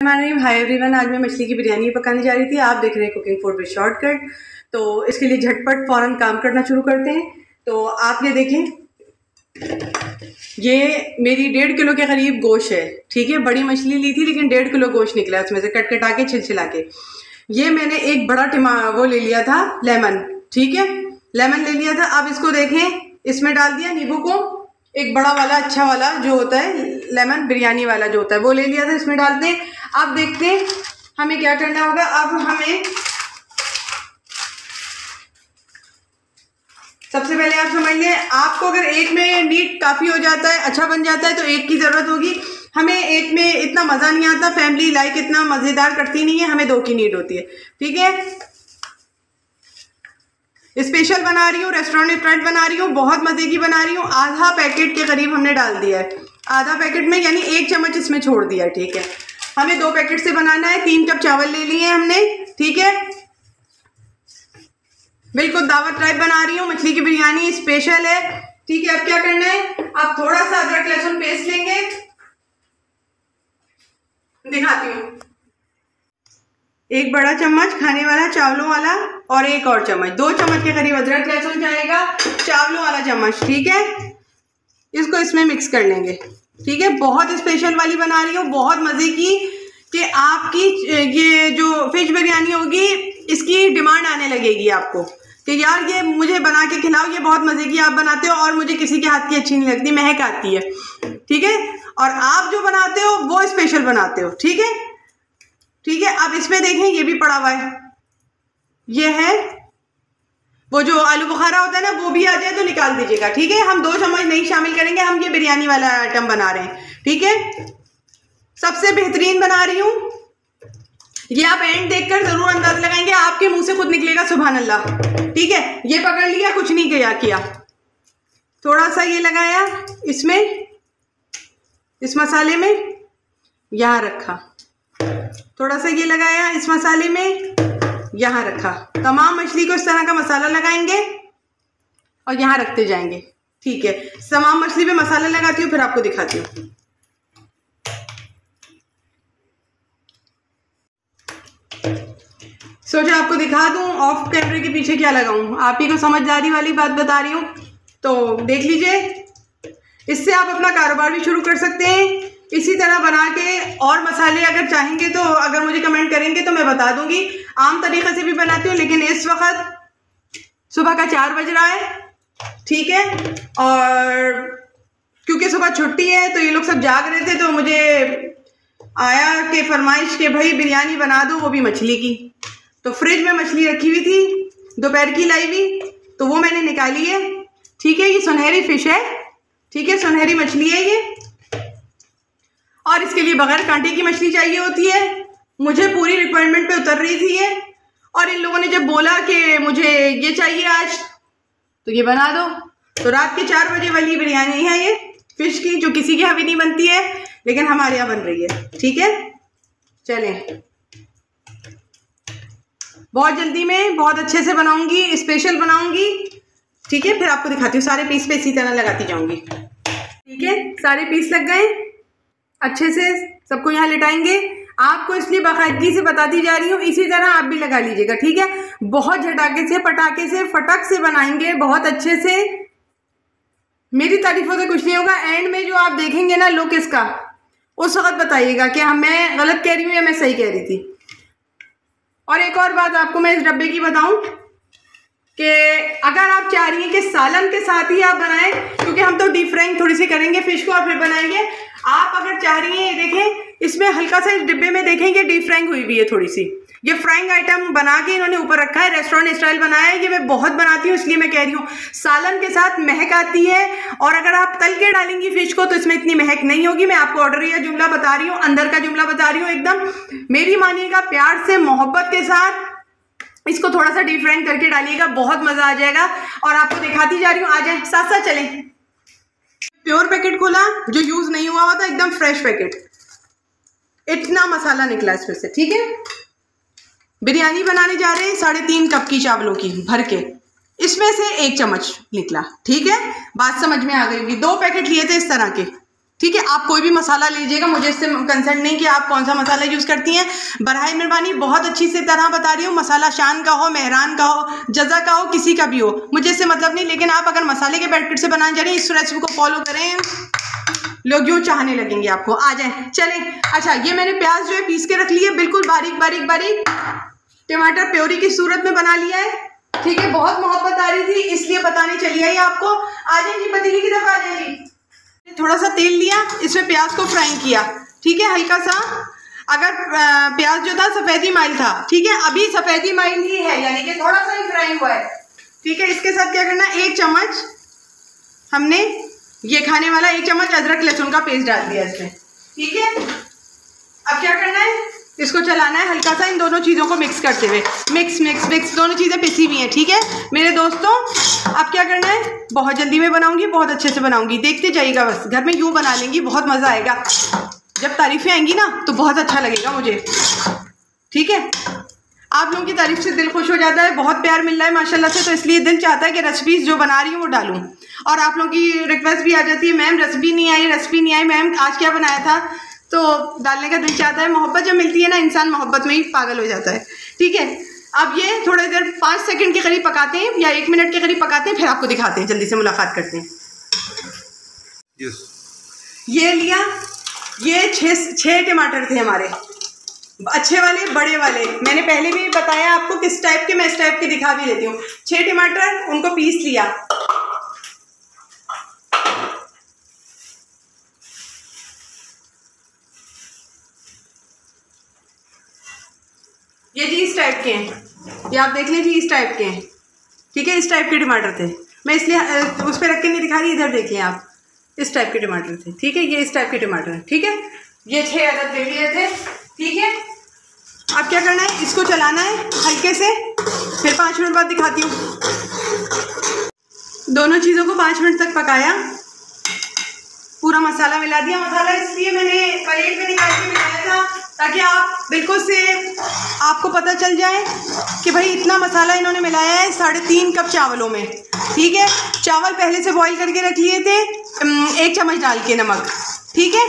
Hi everyone आज मैं मछली की बिरयानी पकाने जा रही थी। आप देख रहे हैं कुकिंग फ़ूड विद शॉर्टकट तो इसके लिए झटपट फ़ौरन काम करना शुरू करते हैं। तो आप ये देखें, ये मेरी डेढ़ किलो के करीब गोश्त है। ठीक है, बड़ी मछली ली थी, लेकिन डेढ़ किलो गोश निकला उसमें से कट कटा के छिलछिला के ये मैंने एक बड़ा टिमा, वो ले लिया था, लेमन। ठीक है, लेमन ले लिया था। अब इसको देखें, इसमें डाल दिया नींबू को। एक बड़ा वाला अच्छा वाला जो होता है लेमन बिरयानी वाला जो होता है, वो ले लिया था, इसमें डालते हैं। अब देखते हैं, हमें क्या करना होगा। अब हमें सबसे पहले आप समझ लें, आपको अगर एक में नीट काफ़ी हो जाता है अच्छा बन जाता है तो एक की ज़रूरत होगी। हमें एक में इतना मज़ा नहीं आता फैमिली लाइक इतना मज़ेदार करती नहीं है, हमें दो की नीड होती है। ठीक है? स्पेशल बना रही हूँ रेस्टोरेंट रेस्टोरेंट बना रही हूँ, बहुत मज़े की बना रही हूँ। आधा पैकेट के करीब हमने डाल दिया है। आधा पैकेट में यानी एक चम्मच इसमें छोड़ दिया है, ठीक है। हमें दो पैकेट से बनाना है, तीन कप चावल ले लिए हमने, ठीक है। बिल्कुल दावत टाइप बना रही हूँ, मछली की बिरयानी स्पेशल है, ठीक है। अब क्या करना है? आप थोड़ा सा अदरक लहसुन पेस्ट लेंगे। दिखाती हूँ। एक बड़ा चम्मच खाने वाला चावलों वाला और एक और चम्मच। दो चम्मच के करीब अदरक लहसुन जाएगा, चावलों वाला चम्मच, ठीक है? इसको इसमें मिक्स कर लेंगे, ठीक है? बहुत स्पेशल वाली बना रही हूँ, बहुत मज़े की कि आपकी ये जो फ़िश बिरयानी होगी, इसकी डिमांड आने लगेगी आपको। कि यार, ये मुझे बना के खिलाओ, ये बहुत मज़े की आप बनाते हो और मुझे किसी के हाथ की अच्छी नहीं लगती, महक आती है, ठीक है? और आप जो बनाते हो, वो स्पेशल बनाते हो, ठीक है? ठीक है, अब इसमें देखें, ये भी पड़ा हुआ है। ये है, वो जो आलू बुखारा होता है ना, वो भी आ जाए तो निकाल दीजिएगा, ठीक है? हम दो चम्मच नहीं शामिल करेंगे, हम ये बिरयानी वाला आइटम बना रहे हैं, ठीक है? सबसे बेहतरीन बना रही हूँ। ये आप एंड देखकर ज़रूर अंदाज लगाएँगे, आपके मुँह से खुद निकलेगा सुबह अल्लाह ठीक है? ये पकड़ लिया, कुछ नहीं किया किया। थोड़ा सा ये लगाया, इसमें, इस मसाले में, यहाँ रखा। थोड़ा सा ये लगाया इस मसाले में, यहाँ रखा। तमाम मछली को इस तरह का मसाला लगाएँगे और यहाँ रखते जाएँगे। ठीक है, तमाम मछली पे मसाला लगाती हूँ, फिर आपको दिखाती हूँ। सोचा, आपको दिखा दूँ ऑफ़ कैमरे के पीछे क्या लगाऊँ। आप ही को समझदारी वाली बात बता रही हूँ। तो देख लीजिए, इससे आप अपना कारोबार भी शुरू कर सकते हैं। इसी तरह बना के और मसाले अगर चाहेंगे तो अगर मुझे कमेंट करेंगे तो मैं बता दूँगी। आम तरीके से भी बनाती हूँ, लेकिन इस वक्त सुबह का चार बज रहा है, ठीक है? और क्योंकि सुबह छुट्टी है तो ये लोग सब जाग रहे थे तो मुझे आया कि फरमाइश के भाई बिरयानी बना दो, वो भी मछली की। तो फ्रिज में मछली रखी हुई थी, दोपहर की लाई हुई तो वो मैंने निकाली है, ठीक है? ये सुनहरी फ़िश है, ठीक है? सुनहरी मछली है ये। और इसके लिए बगैर कांटे की मछली चाहिए होती है। मुझे पूरी रिक्वायरमेंट पे उतर रही थी ये। और इन लोगों ने जब बोला कि मुझे ये चाहिए आज तो ये बना दो। तो रात के चार बजे वाली बिरयानी है ये फ़िश की, जो किसी के यहाँ भी नहीं बनती है, लेकिन हमारे यहाँ बन रही है। ठीक है? चलें। बहुत जल्दी में बहुत अच्छे से बनाऊँगी स्पेशल बनाऊँगी। ठीक है? फिर आपको दिखाती हूँ। सारे पीस पे इसी तरह लगाती जाऊँगी। ठीक है? सारे पीस लग गए। अच्छे से सबको यहाँ लिटाएँगे। आपको इसलिए बाकायदगी से बताती जा रही हूँ, इसी तरह आप भी लगा लीजिएगा, ठीक है? बहुत झटाके से, पटाखे से, फटक से बनाएँगे, बहुत अच्छे से। मेरी तारीफों से कुछ नहीं होगा। एंड में जो आप देखेंगे ना लुक इसका, उस वक्त बताइएगा कि हम, मैं गलत कह रही हूँ या मैं सही कह रही थी। और एक और बात आपको मैं इस डब्बे की बताऊँ कि अगर आप चाह रही हैं कि सालन के साथ ही आप बनाएँ, क्योंकि हम तो डीप फ्राइंग थोड़ी सी करेंगे फ़िश को और फिर बनाएँगे आप अगर चाह रही हैं, ये देखें, इसमें हल्का सा इस डिब्बे में देखेंगे डीप फ्राइंग हुई हुई है थोड़ी सी ये फ्राइंग आइटम बना के इन्होंने ऊपर रखा है रेस्टोरेंट स्टाइल बनाया है, ये मैं बहुत बनाती हूँ, इसलिए मैं कह रही हूँ, सालन के साथ महक आती है, और अगर आप तल के डालेंगी फ़िश को तो इसमें इतनी महक नहीं होगी, मैं आपको ऑर्डर या जुमला बता रही हूँ, अंदर का जुमला बता रही हूँ एकदम। मेरी मानिएगा, प्यार से, मोहब्बत के साथ, इसको थोड़ा सा डिफरेंट करके डालिएगा, बहुत मज़ा आ जाएगा, और आपको दिखाती जा रही हूँ, आ जाए साथ साथ चलें। प्योर पैकेट खोला, जो यूज़ नहीं हुआ हुआ था एकदम फ्रेश पैकेट। इतना मसाला निकला इसमें से, ठीक है? बिरयानी बनाने जा रहे हैं साढ़े तीन कप की चावलों की, भर के। इसमें से एक चम्मच निकला, ठीक है? बात समझ में आ गई दो पैकेट लिए थे इस तरह के। ठीक है, आप कोई भी मसाला लीजिएगा, मुझे इससे कंसर्न नहीं कि आप कौन सा मसाला यूज़ करती हैं। बरहाई मेहरबानी, बहुत अच्छी से तरह बता रही हूँ, मसाला शान का हो, मेहरान का हो, जजा का हो, किसी का भी हो, मुझे इससे मतलब नहीं, लेकिन आप अगर मसाले के पैकेट से बनाने जा रहे हैं, इस रेसिपी को फॉलो करें। लोग यूँ चाहने लगेंगे आपको। आ जाए, चलें। अच्छा ये मैंने प्याज जो है, पीस के रख लिया बिल्कुल बारीक बारीक बारीक। टमाटर प्योरी की सूरत में बना लिया है। ठीक है, बहुत मोहब्बत आ रही थी, इसलिए बताने चली आई आपको। आ जाए जी, पतीली की तरफ़ आ जाए जी। थोड़ा सा तेल लिया, इसमें प्याज को फ्राई किया, ठीक है हल्का सा अगर प्याज जो था, सफ़ेदी माइल था, ठीक है? अभी सफ़ेदी माइल ही है, यानी कि थोड़ा सा ही फ्राई हुआ है, ठीक है? इसके साथ क्या करना, एक चम्मच हमने ये खाने वाला एक चम्मच अदरक लहसुन का पेस्ट डाल दिया इसमें, ठीक है? अब क्या करना इसको चलाना है हल्का सा इन दोनों चीज़ों को मिक्स करते हुए। मिक्स मिक्स मिक्स दोनों चीज़ें पिसी हुई हैं, ठीक है? मेरे दोस्तों, अब क्या करना है? बहुत जल्दी में बनाऊँगी, बहुत अच्छे से बनाऊँगी। देखते जाइएगा बस, घर में यूँ बना लेंगी, बहुत मज़ा आएगा। जब तारीफ़ें आएँगी ना तो बहुत अच्छा लगेगा मुझे। ठीक है? आप लोगों की तारीफ़ से दिल खुश हो जाता है, बहुत प्यार मिल रहा है माशाल्लाह से तो इसलिए दिल चाहता है कि रेसिपीज़ जो बना रही हूँ वो डालूँ। और आप लोगों की रिक्वेस्ट भी आ जाती है, मैम रेसिपी नहीं आई रेसिपी नहीं आई, मैम, आज क्या बनाया था? तो डालने का दिल चाहता है मोहब्बत जब मिलती है ना इंसान मोहब्बत में ही पागल हो जाता है। ठीक है? अब ये थोड़ी देर पाँच सेकंड के करीब पकाते हैं या एक मिनट के करीब पकाते हैं फिर आपको दिखाते हैं जल्दी से मुलाकात करते हैं। Yes. ये लिया ये छः छः टमाटर थे हमारे। अच्छे वाले बड़े वाले। मैंने पहले भी बताया आपको किस टाइप के मैं इस टाइप के दिखा भी देती हूँ। छः टमाटर उनको पीस लिया। ये जी इस टाइप के हैं। ये आप देख लीजिए इस टाइप के हैं। ठीक है, इस टाइप के टमाटर थे। मैं इसलिए उस पर रख के नहीं दिखा रही, इधर देखिए आप। इस टाइप के टमाटर थे। ठीक है, ये इस टाइप के टमाटर हैं। ठीक है? ये छः अदद ले लिए थे। ठीक है? अब क्या करना है? इसको चलाना है हल्के से। फिर पाँच मिनट बाद दिखाती हूँ। दोनों चीज़ों को पाँच मिनट तक पकाया। पूरा मसाला मिला दिया। मसाला इसलिए मैंने प्लेट में निकाल के मिलाया था, ताकि आप बिल्कुल से आपको पता चल जाए कि भाई इतना मसाला इन्होंने मिलाया है साढ़े तीन कप चावलों में। ठीक है? चावल पहले से बॉईल करके रख लिए थे एक चम्मच डाल के नमक। ठीक है?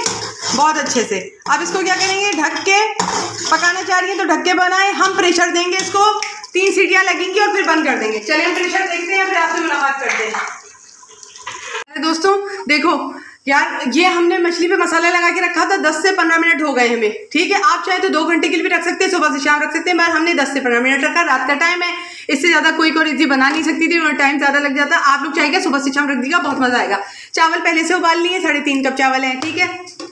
बहुत अच्छे से। अब इसको क्या करेंगे? ढक के पकाना चाह रही हैं तो ढक के बनाएँ। हम प्रेशर देंगे इसको। तीन सीटियाँ लगेंगी और फिर बंद कर देंगे। चलिए हम प्रेशर देखते हैं, फिर आपसे मुलाकात करते हैं। दोस्तों, देखो यार, ये हमने मछली पे मसाला लगा के रखा था, दस से पंद्रह मिनट हो गए हमें। ठीक है, आप चाहे तो दो घंटे के लिए भी रख सकते हैं, सुबह से शाम रख सकते हैं मगर हमने दस से पंद्रह मिनट रखा, रात का टाइम है। इससे ज़्यादा कोई कोई रिद्धि बना नहीं सकती थी, और टाइम ज़्यादा लग जाता। आप लोग चाहेगा, सुबह से शाम रख दीजिएगा, बहुत मज़ा आएगा। चावल पहले से उबाल लिए साढ़े तीन कप चावल है, ठीक है?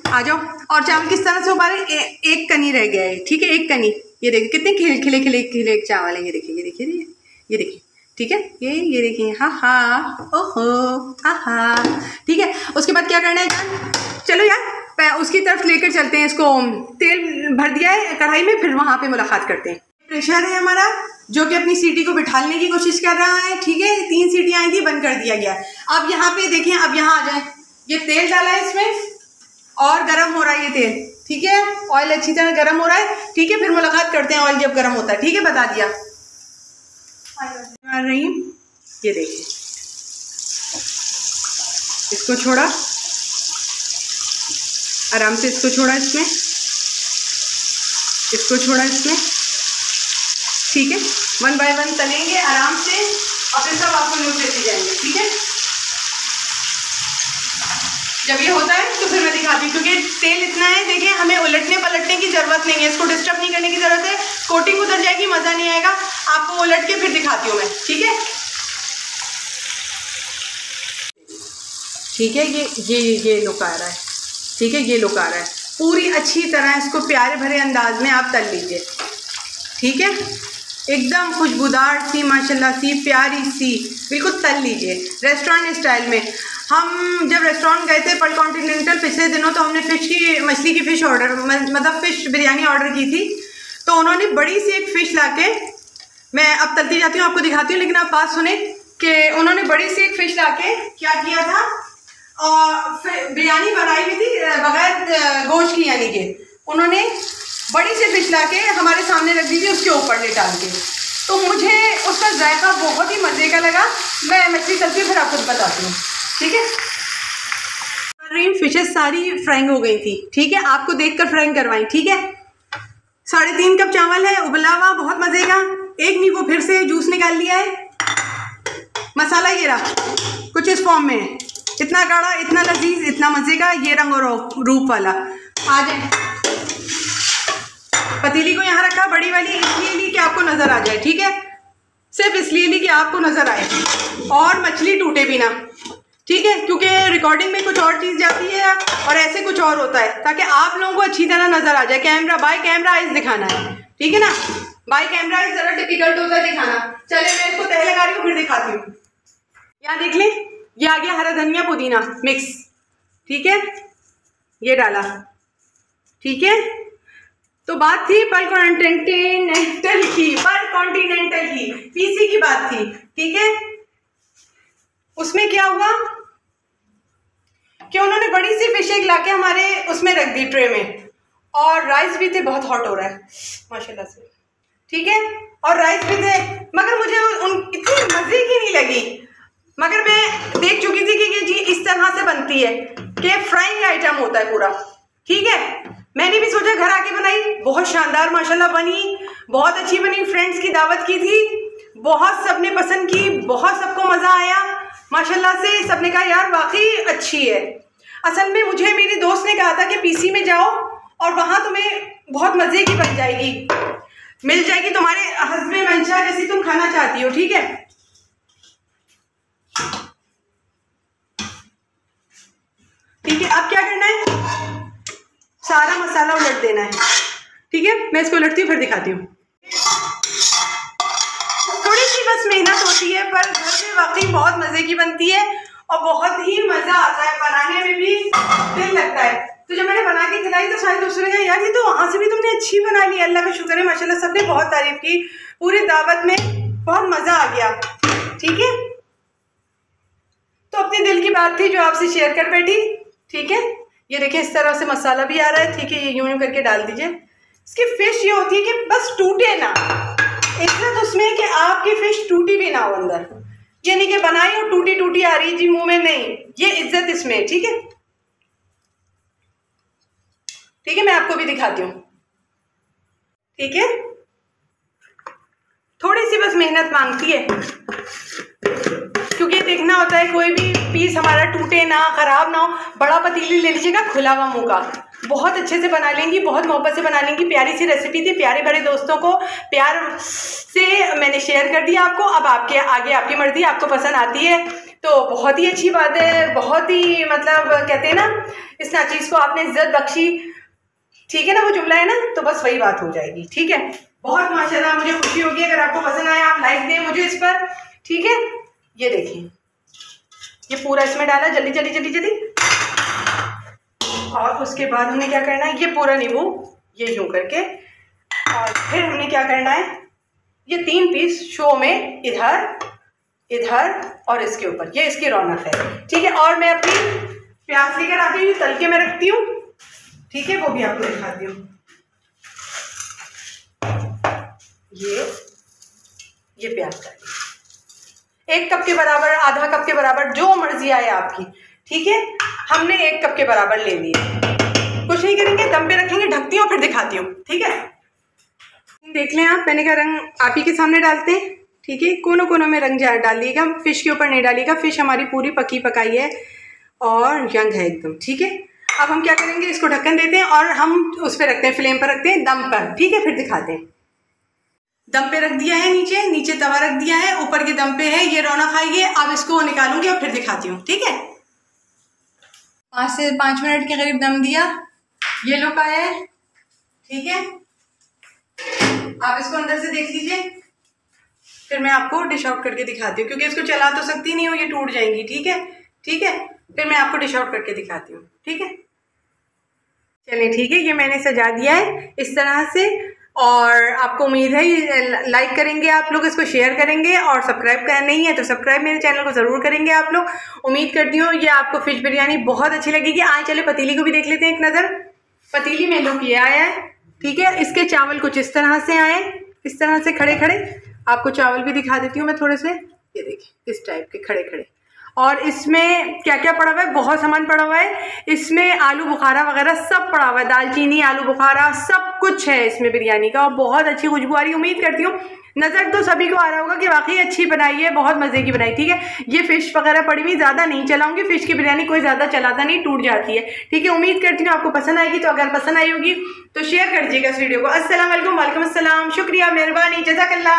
आ जाओ। और चावल किस तरह से उबाले? एक कनी रह गया है, ठीक है? एक कनी, ये देखिए, कितने खिले खिले खिले खिले चावल है ये देखिए ये देखिए ये देखिए। ठीक है? ये ये देखिए, हा हा, ओहो, हा ठीक है? उसके बाद क्या करना है जान चलो यार उसकी तरफ़ लेकर चलते हैं इसको। तेल भर दिया है कढ़ाई में, फिर वहाँ पे मुलाकात करते हैं। प्रेशर है हमारा, जो कि अपनी सीटी को बिठाने की कोशिश कर रहा है। ठीक है? तीन सीटी आई थी, बंद कर दिया गया। अब यहाँ पे देखें, अब यहाँ आ जाए। ये तेल डाला है इसमें, और गर्म हो रहा है ये तेल। ठीक है? ऑयल अच्छी तरह गर्म हो रहा है। ठीक है? फिर मुलाकात करते हैं ऑयल जब गर्म होता है। ठीक है? बता दिया। रही हूँ। ये देखिए। इसको छोड़ा। आराम से इसको छोड़ा इसमें। इसको छोड़ा इसमें। ठीक है? वन बाय वन तलेंगे आराम से। और फिर सब आपको न्यूज़ देते जाएँगे। ठीक है? जब ये होता है तो फिर मैं दिखाती हूँ, क्योंकि तेल इतना है, देखिए, हमें उलटने पलटने की ज़रूरत नहीं है। इसको डिस्टर्ब नहीं करने की ज़रूरत है। कोटिंग उतर जाएगी, मज़ा नहीं आएगा। आपको उलट के फिर दिखाती हूँ मैं, ठीक है? ठीक है, ये ये ये लुक आ रहा है। ठीक है, ये लुक आ रहा है। पूरी अच्छी तरह इसको प्यारे भरे अंदाज में आप तल लीजिए। ठीक है? एकदम खुशबूदार सी, माशाल्लाह सी, प्यारी सी, बिल्कुल तल लीजिए। रेस्टोरेंट स्टाइल में। हम जब रेस्टोरेंट गए थे पर कॉन्टिनेंटल, पिछले दिनों तो हमने फ़िश की, मछली की फ़िश ऑर्डर मतलब फ़िश बिरयानी ऑर्डर की थी। तो उन्होंने बड़ी सी एक फ़िश ला के मैं अब तलती जाती हूँ, आपको दिखाती हूँ, लेकिन आप बात सुने कि उन्होंने बड़ी सी एक फ़िश ला के क्या किया था? और बिरयानी बनाई हुई थी, बगैर गोश्त की, यानी कि। उन्होंने बड़ी सी फ़िश ला के हमारे सामने रख दी थी, उसके ऊपर ले डाल के। तो मुझे उसका जायका बहुत ही मज़े का लगा। मैं मछली तलती फिर आपको बताती हूँ। ठीक है? फिशेस सारी फ्राइंग हो गई थी। ठीक है? आपको देखकर फ्राइंग करवाई। ठीक है? साढ़े तीन कप चावल है, उबला हुआ, बहुत मज़े का। एक नींबू फिर से जूस निकाल लिया है। मसाला ये रहा, कुछ इस फॉर्म में। इतना गाढ़ा, इतना लजीज, इतना मज़े का, ये रंग और रूप वाला। आ जाए। पतीली को यहाँ रखा, बड़ी वाली, इसलिए ली कि आपको नज़र आ जाए, ठीक है? सिर्फ़ इसलिए ली कि आपको नज़र आए। और मछली टूटे भी ना। ठीक है? क्योंकि रिकॉर्डिंग में कुछ और चीज़ जाती है और ऐसे कुछ और होता है, ताकि आप लोगों को अच्छी तरह नज़र आ जाए। कैमरा बाय कैमरा आइज़ दिखाना है। ठीक है ना? बाय कैमरा इस ज़रा डिफ़िकल्ट होता है दिखाना। चले, मैं इसको तह लगा रही हूँ फिर दिखाती हूँ। यहाँ देख लें। ये आ गया हरा धनिया पुदीना मिक्स ठीक है? ये डाला। ठीक है? तो बात थी पर कॉन्टिनेंटल की, पर कॉन्टिनेंटल की। पीसी की बात थी। ठीक है? उसमें क्या हुआ? कि उन्होंने बड़ी सी फ़िश एक लाके हमारे उसमें रख दी ट्रे में। और राइस भी थे, बहुत हॉट हो रहा है। माशाल्लाह से। ठीक है? और राइस भी थे। मगर मुझे उन इतनी मज़े की नहीं लगी। मगर मैं देख चुकी थी कि ये जी इस तरह से बनती है कि फ्राइंग आइटम होता है पूरा। ठीक है? मैंने भी सोचा घर आके बनाई। बहुत शानदार, माशाल्लाह बनी। बहुत अच्छी बनी। फ्रेंड्स की दावत की थी। बहुत सबने पसंद की। बहुत सबको मज़ा आया। माशाल्लाह से सबने कहा यार वाकई अच्छी है। असल में मुझे मेरी दोस्त ने कहा था कि पीसी में जाओ और वहाँ तुम्हें बहुत मज़े की बन जाएगी। मिल जाएगी तुम्हारे हसबे मंशा जैसी तुम खाना चाहती हो, ठीक है? ठीक है, अब क्या करना है? सारा मसाला उलट देना है। ठीक है, मैं इसको उलटती हूँ, फिर दिखाती हूँ। बस मेहनत होती है, पर घर में वाकई बहुत मज़े की बनती है और बहुत ही मज़ा आता है। बनाने में भी दिल लगता है। तो जब मैंने बना के खिलाई तो सारे दोस्तों ने कहा, यार, ये तो वहाँ से भी तुमने अच्छी बना ली अल्लाह का शुक्र है, माशाल्लाह सबने बहुत तारीफ़ की। पूरी दावत में बहुत मज़ा आ गया। ठीक है? तो अपने दिल की बात थी जो आपसे शेयर कर बैठी। ठीक है? ये देखिए, इस तरह से मसाला भी आ रहा है। ठीक है, ये यूँ यूँ करके डाल दीजिए। इसकी फ़िश ये होती है कि बस टूटे ना। इतना तो उसमें कि आपकी फ़िश टूटी भी ना हो अंदर। ये नहीं कि बनाई और टूटी टूटी आ रही जी, मुँह में नहीं। ये इज़्ज़त इसमें ठीक है? ठीक है, मैं आपको भी दिखाती हूँ। ठीक है? थोड़ी सी बस मेहनत मांगती है। क्योंकि देखना होता है, कोई भी पीस हमारा टूटे ना, ख़राब ना हो, बड़ा पतीली ले लीजिएगा, खुला हुआ मुँह का। बहुत अच्छे से बना लेंगी, बहुत मोहब्बत से बना लेंगी। प्यारी सी रेसिपी थी, प्यारे भरे दोस्तों को प्यार से मैंने शेयर कर दिया आपको। अब आपके आगे आपकी मर्ज़ी, आपको पसंद आती है तो बहुत ही अच्छी बात है, बहुत ही मतलब कहते हैं ना, इस नाचीज़ को आपने इज़्ज़त बख्शी। ठीक है ना, वो जुमला है ना तो बस वही बात हो जाएगी। ठीक है? बहुत माशाल्लाह, मुझे खुशी होगी, अगर आपको पसंद आया, आप लाइक दें मुझे इस पर। ठीक है? ये देखिए। ये पूरा इसमें डाला, जल्दी जल्दी जल्दी जल्दी। और उसके बाद हमें क्या करना है? ये पूरा नींबू, ये यूँ करके, और फिर हमें क्या करना है? ये तीन पीस शो में इधर इधर और इसके ऊपर। ये इसकी रौनक है। ठीक है, और मैं अपनी प्याज लेकर आती हूँ तल के मैं रखती हूँ। ठीक है, वो भी आपको दिखाती हूँ। ये ये प्याज का। एक कप के बराबर, आधा कप के बराबर, जो मर्ज़ी आए आपकी। ठीक है हमने एक कप के बराबर ले लिए। कुछ नहीं करेंगे, दम पे रखेंगे, ढकती हूँ, फिर दिखाती हूँ। ठीक है? देख लें आप, मैंने का रंग आप ही के सामने डालते हैं। ठीक है? कोनों कोनों में रंग डालिएगा। फ़िश के ऊपर नहीं डालिएगा। फ़िश हमारी पूरी पकी पकाई है और यंग है एकदम। ठीक है? अब हम क्या करेंगे, इसको ढक्कन देते हैं और हम उस पर रखते हैं, फ्लेम पर रखते हैं, दम पर। ठीक है? फिर दिखाते हैं। दम पे रख दिया है नीचे नीचे तवा रख दिया है, ऊपर के दम पे है, ये रौनक है। अब इसको निकालूँगी और फिर दिखाती हूँ। ठीक है? पाँच से पाँच मिनट के करीब दम दिया। ये लुक आया है। ठीक है? आप इसको अंदर से देख लीजिए। फिर मैं आपको डिश आउट करके दिखाती हूँ, क्योंकि इसको चला तो सकती नहीं हो, ये टूट जाएँगी। ठीक है? ठीक है? फिर मैं आपको डिश आउट करके दिखाती हूँ। ठीक है? चलिए, ठीक है? ये मैंने सजा दिया है। इस तरह से और आपको उम्मीद है लाइक करेंगे आप लोग, इसको शेयर करेंगे और सब्सक्राइब करना नहीं है तो सब्सक्राइब मेरे चैनल को ज़रूर करेंगे आप लोग। उम्मीद करती हूँ ये आपको फ़िश बिरयानी बहुत अच्छी लगेगी। आए चले पतीली को भी देख लेते हैं एक नज़र। पतीली में लुक ये आया है, ठीक है? इसके चावल कुछ इस तरह से आए, इस तरह से खड़े खड़े आपको चावल भी दिखा देती हूँ मैं थोड़े से। ये देखिए, इस टाइप के खड़े खड़े और इसमें क्या क्या पड़ा हुआ है? बहुत सामान पड़ा हुआ है। इसमें आलू बुखारा वगैरह सब पड़ा हुआ है। दालचीनी, आलू बुखारा सब कुछ है इसमें बिरयानी का। और बहुत अच्छी खुशबू आ रही उम्मीद करती हूँ, नज़र तो सभी को आ रहा होगा कि वाकई अच्छी बनाई है, बहुत मज़े की बनाई, ठीक है? ये फ़िश वगैरह पड़ी हुई, ज़्यादा नहीं चलाऊँगी। फ़िश की बिरयानी कोई ज़्यादा चलाता नहीं, टूट जाती है, ठीक है? उम्मीद करती हूँ आपको पसंद आएगी। तो अगर पसंद आई होगी तो शेयर कर दीजिएगा इस वीडियो को। असलम वालेकुम अस्सलाम। शुक्रिया, मेहरबानी जजाकल्ला